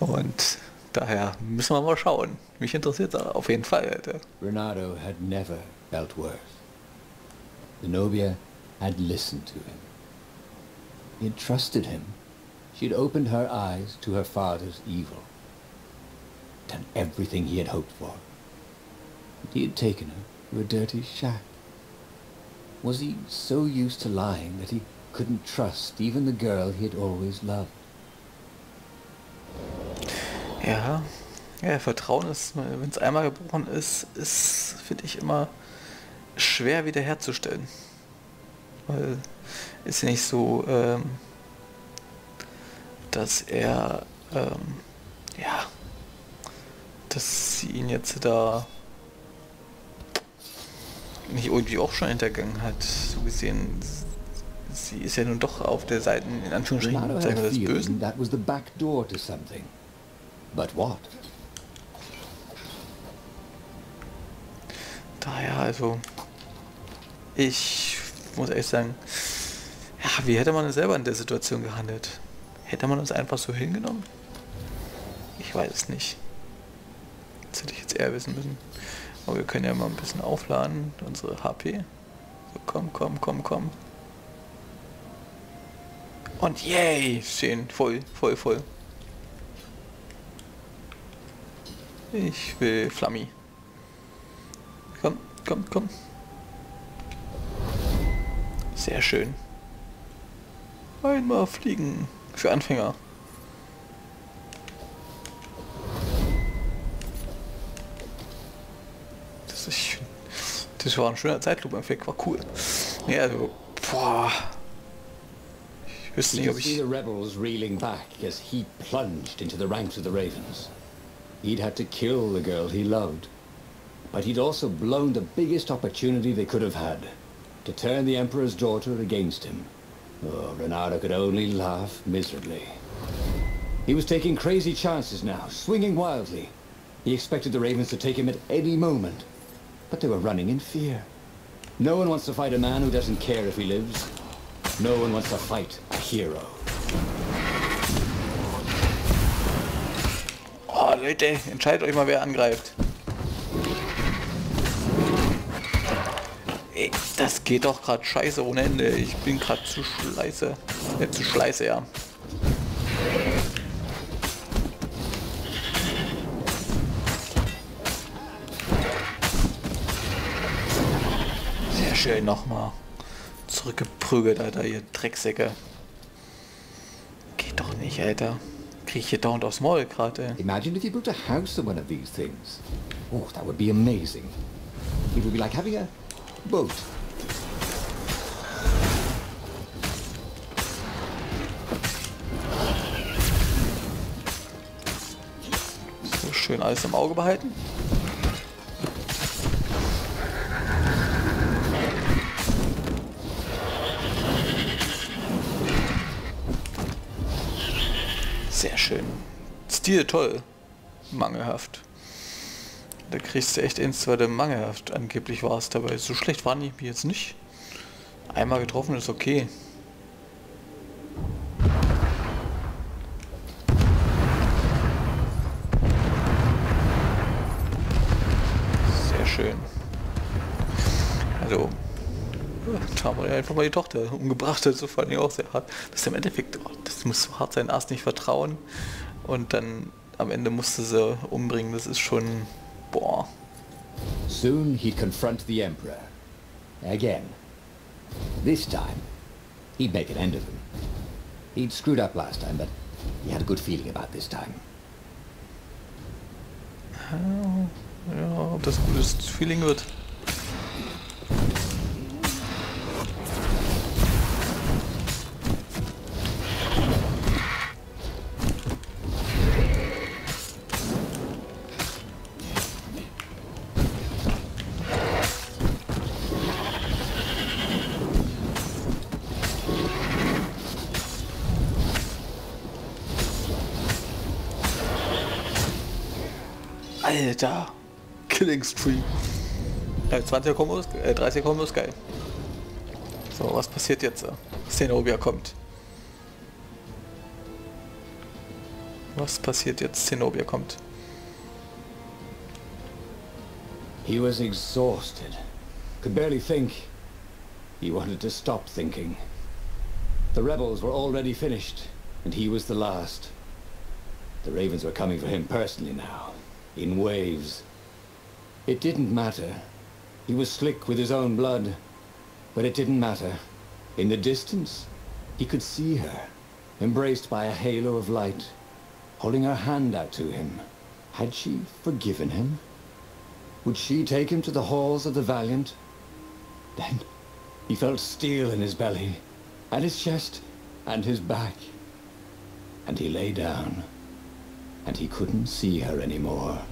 Und daher müssen wir mal schauen. Mich interessiert das auf jeden Fall. Renato had never felt worse. Zenobia had listened to him. He had trusted him. She had opened her eyes to her father's evil. Done everything he had hoped for. He had taken her to a dirty shack. Was he so used to lying that he couldn't trust even the girl he had always loved? Ja, ja Vertrauen ist, wenn es einmal gebrochen ist, ist, finde ich, immer schwer wiederherzustellen. Weil ist ja nicht so, ähm, dass er, ähm, ja, dass sie ihn jetzt da nicht irgendwie auch schon hintergangen hat. So gesehen, sie ist ja nun doch auf der Seite, in Anführungsstrichen, des Bösen. that was the back door to something. But what? Daher, also, ich muss ehrlich sagen, ja, wie hätte man selber in der Situation gehandelt? Hätte man uns einfach so hingenommen? Ich weiß es nicht. Das hätte ich jetzt eher wissen müssen. Aber wir können ja mal ein bisschen aufladen, unsere HP. So, komm, komm, komm, komm. Und yay, schön, voll, voll, voll. Ich will Flammi. Komm, komm, komm. Sehr schön. Einmal fliegen für Anfänger. Das, ist, das war ein schöner Zeitlupeneffekt, war cool. Ja, also, boah. Ich wüsste nicht, ob ich... rebels reeling back as he plunged into the ranks of the Ravens. He'd had to kill the girl he loved. But he'd also blown the biggest opportunity they could have had. To turn the Emperor's daughter against him. Oh, could only laugh miserably. He was taking crazy chances now, swinging wildly. He expected the Ravens to take him at any moment. But they were running in fear. No one wants to fight a man who doesn't care if he lives. No one wants to fight a hero. Leute, entscheidet euch mal, wer angreift. Ey, das geht doch gerade scheiße ohne Ende. Ich bin gerade zu schleiße. Äh, zu schleiße, ja. Sehr schön nochmal. Zurückgeprügelt, Alter, ihr Drecksäcke. Geht doch nicht, Alter. Krieg ich hier dauernd aufs Maul gerade. Imagine if you built a house on one of these things. Oh, that would be amazing. It would be like having a boat. So schön alles im Auge behalten. Sehr schön. Stil toll. Mangelhaft. Da kriegst du echt ins zweite mangelhaft. Angeblich war es dabei. So schlecht waren die jetzt nicht. Einmal getroffen ist okay. Sehr schön. Also, da haben wir einfach mal die Tochter umgebracht. Das fand ich auch sehr hart. Das ist im Endeffekt, oh, das muss so hart sein, erst nicht vertrauen und dann am Ende musste sie umbringen. Das ist schon, boah. Soon he'd confront the Emperor. Again. This time, he'd make an end of him. He'd screwed up last time, but he had a good feeling about this time. Ja, ob das ein gutes Feeling wird. Alter, Killing Stream. Ja, 20er Kombo ist, äh, 30er Kombo ist geil. So, was passiert jetzt? Zenobia kommt. Was passiert jetzt? Zenobia kommt. He was exhausted. Could barely think. He wanted to stop thinking. The rebels were already finished, and he was the last. The Ravens were coming for him personally now, in waves. It didn't matter. He was slick with his own blood, but it didn't matter. In the distance, he could see her, embraced by a halo of light, holding her hand out to him. Had she forgiven him? Would she take him to the halls of the Valiant? Then he felt steel in his belly, and his chest, and his back. And he lay down, and he couldn't see her anymore.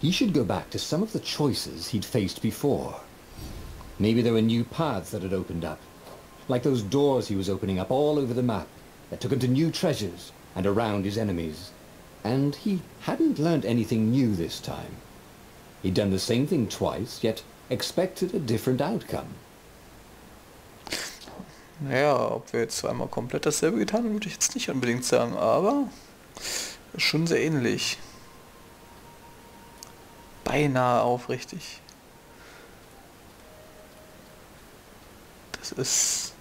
He should go back to some of the choices he'd faced before. Maybe there were new paths that had opened up, like those doors he was opening up all over the map that took him to new treasures and around his enemies. And he hadn't learned anything new this time. He'd done the same thing twice, yet expected a different outcome. Naja, ob wir jetzt zweimal komplett dasselbe getan haben, würde ich jetzt nicht unbedingt sagen, aber schon sehr ähnlich. Beinahe aufrichtig. Das ist...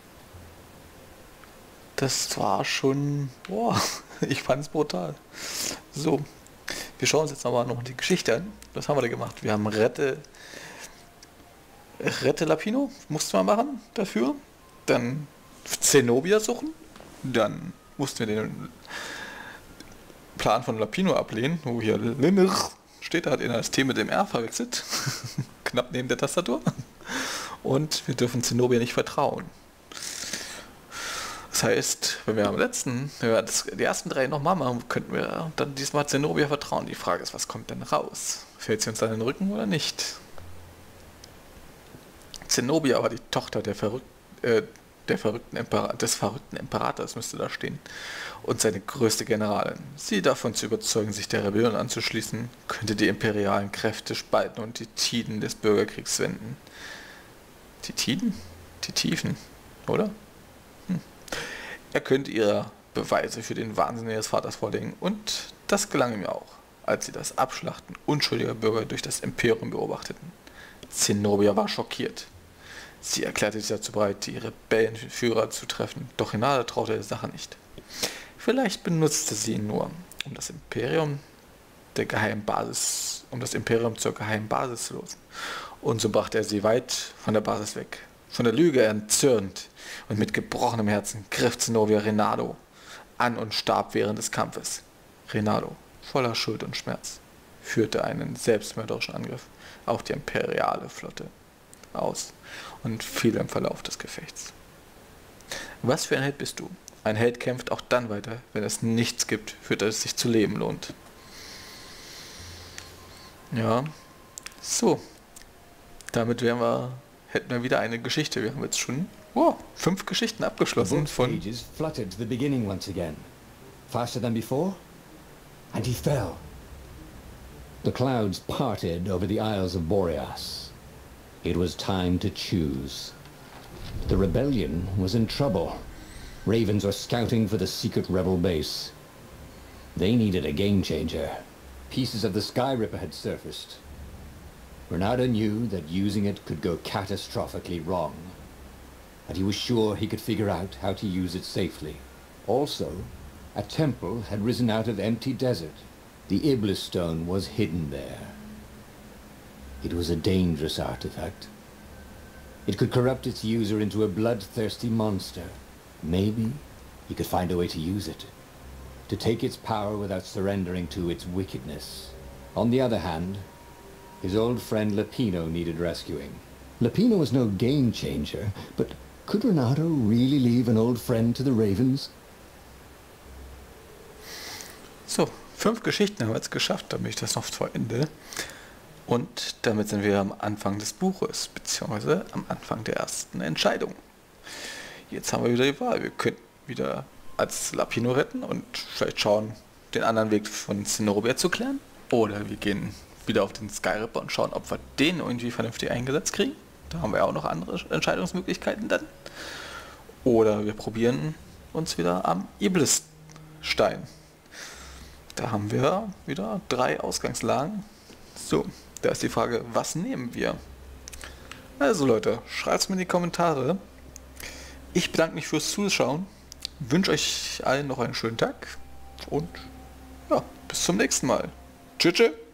Das war schon... Boah, ich fand es brutal. So, wir schauen uns jetzt nochmal noch die Geschichte an. Was haben wir da gemacht? Wir haben Rette... Rette Lapino, mussten wir machen dafür. Dann Zenobia suchen. Dann mussten wir den Plan von Lapino ablehnen, wo hier Linner steht, da hat er das T mit dem R verwechselt. Knapp neben der Tastatur. Und wir dürfen Zenobia nicht vertrauen. Das heißt, wenn wir am letzten, wenn wir das, die ersten drei nochmal machen, könnten wir dann diesmal Zenobia vertrauen. Die Frage ist, was kommt denn raus? Fällt sie uns an den Rücken oder nicht? Zenobia war die Tochter der, Verrück äh, der verrückten Impera des verrückten Imperators, müsste da stehen, und seine größte Generalin. Sie davon zu überzeugen, sich der Rebellion anzuschließen, könnte die imperialen Kräfte spalten und die Tiden des Bürgerkriegs wenden. Die Tiden? Die Tiefen, oder? Hm. Er könnte ihre Beweise für den Wahnsinn ihres Vaters vorlegen, und das gelang ihm auch, als sie das Abschlachten unschuldiger Bürger durch das Imperium beobachteten. Zenobia war schockiert. Sie erklärte sich dazu bereit, die Rebellenführer zu treffen, doch Renate traute der Sache nicht. Vielleicht benutzte sie ihn nur, um das Imperium der geheimen Basis, um das Imperium zur geheimen Basis zu losen. Und so brachte er sie weit von der Basis weg. Von der Lüge entzürnt und mit gebrochenem Herzen griff Zenobia Renado an und starb während des Kampfes. Renado, voller Schuld und Schmerz, führte einen selbstmörderischen Angriff auf die imperiale Flotte aus und fiel im Verlauf des Gefechts. Was für ein Held bist du? Ein Held kämpft auch dann weiter, wenn es nichts gibt, für das es sich zu leben lohnt. Ja, so. Damit wären wir, hätten wir wieder eine Geschichte. Wir haben jetzt schon oh, fünf Geschichten abgeschlossen von. fluttered to the beginning once again, faster than before, and he fell. The clouds parted over the Isles of Boreas. It was time to choose. The rebellion was in trouble. Ravens were scouting for the secret rebel base. They needed a game changer. Pieces of the Sky Ripper had surfaced. Bernardo knew that using it could go catastrophically wrong. But he was sure he could figure out how to use it safely. Also, a temple had risen out of empty desert. The Iblis stone was hidden there. It was a dangerous artifact. It could corrupt its user into a bloodthirsty monster. Maybe he could find a way to use it. To take its power without surrendering to its wickedness. On the other hand, his old friend Lapino needed rescuing. Lapino was no game changer, but could Renato really leave an old friend to the Ravens? So, fünf Geschichten haben wir jetzt geschafft, damit ich das noch zu Ende. Und damit sind wir am Anfang des Buches, beziehungsweise am Anfang der ersten Entscheidung. Jetzt haben wir wieder die Wahl. Wir könnten wieder als Lapino retten und vielleicht schauen, den anderen Weg von Zenobia zu klären. Oder wir gehen wieder auf den Skyripper und schauen, ob wir den irgendwie vernünftig eingesetzt kriegen. Da haben wir auch noch andere Entscheidungsmöglichkeiten dann. Oder wir probieren uns wieder am Iblis Stein. Da haben wir wieder drei Ausgangslagen. So, da ist die Frage, was nehmen wir? Also Leute, schreibt es mir in die Kommentare. Ich bedanke mich fürs Zuschauen, wünsche euch allen noch einen schönen Tag und ja, bis zum nächsten Mal. Tschüss. tschüss.